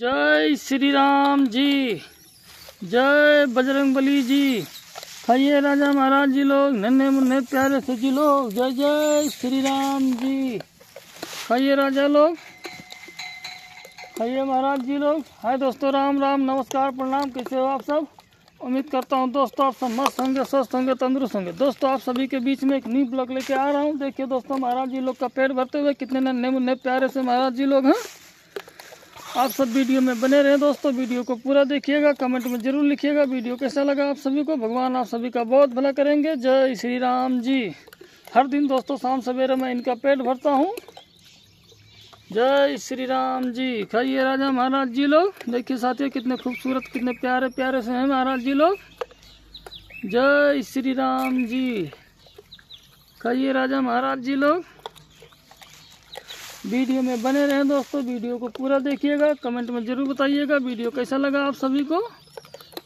जय श्री राम जी, जय बजरंग बली जी। खाइए राजा महाराज जी लोग, नन्हे मुन्ने प्यारे से जी लोग, जय जय श्री राम जी। खाइए राजा लोग खाइए महाराज जी लोग। हाय दोस्तों, राम राम, नमस्कार, प्रणाम, कैसे हो आप सब? उम्मीद करता हूँ दोस्तों आप सब मस्त होंगे, स्वस्थ होंगे, तंदुरुस्त होंगे। दोस्तों, आप सभी के बीच में एक न्यू ब्लॉग लेके आ रहा हूँ। देखिए दोस्तों, महाराज जी लोग का पेट भरते हुए कितने नन्हे मुन्ने प्यारे से महाराज जी लोग, हैं? आप सब वीडियो में बने रहे दोस्तों, वीडियो को पूरा देखिएगा कमेंट में ज़रूर लिखिएगा, वीडियो कैसा लगा आप सभी को? भगवान आप सभी का बहुत भला करेंगे। जय श्री राम जी। हर दिन दोस्तों, शाम सवेरे मैं इनका पेट भरता हूँ। जय श्री राम जी। खाइए राजा महाराज जी लोग। देखिए साथियों, कितने खूबसूरत, कितने प्यारे प्यारे से हैं महाराज जी लोग। जय श्री राम जी। खाइए राजा महाराज जी लोग। वीडियो में बने रहें दोस्तों। वीडियो को पूरा देखिएगा, कमेंट में ज़रूर बताइएगा। वीडियो कैसा लगा आप सभी को?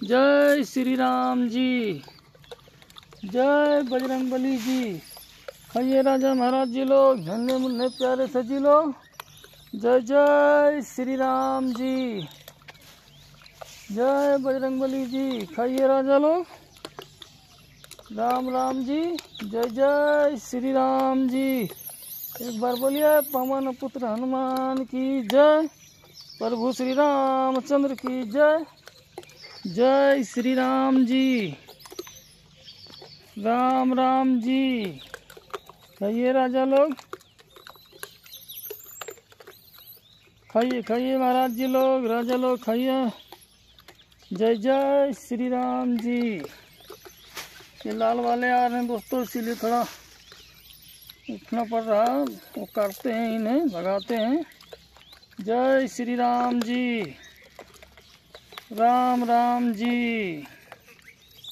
जय श्री राम जी। जय बजरंग बली जी। खाइए राजा महाराज जी लोग झन्ने मुन्ने प्यारे से जी लोग जय जय श्री राम जी। जय बजरंग बली जी। खाइए राजा लोग राम राम जी। जय जय श्री राम जी। एक बार बोलिए, पवन पुत्र हनुमान की जय, प्रभु श्री रामचंद्र की जय। जय श्री राम जी। राम राम जी। खाइए राजा लोग। खाइए खाइए महाराज जी लोग, राजा लोग खाइए। जय जय श्री राम जी। ये लाल वाले आ रहे हैं दोस्तों, इसीलिए थोड़ा उठना पड़ रहा वो करते हैं इन्हें भगाते हैं। जय श्री राम जी। राम राम जी।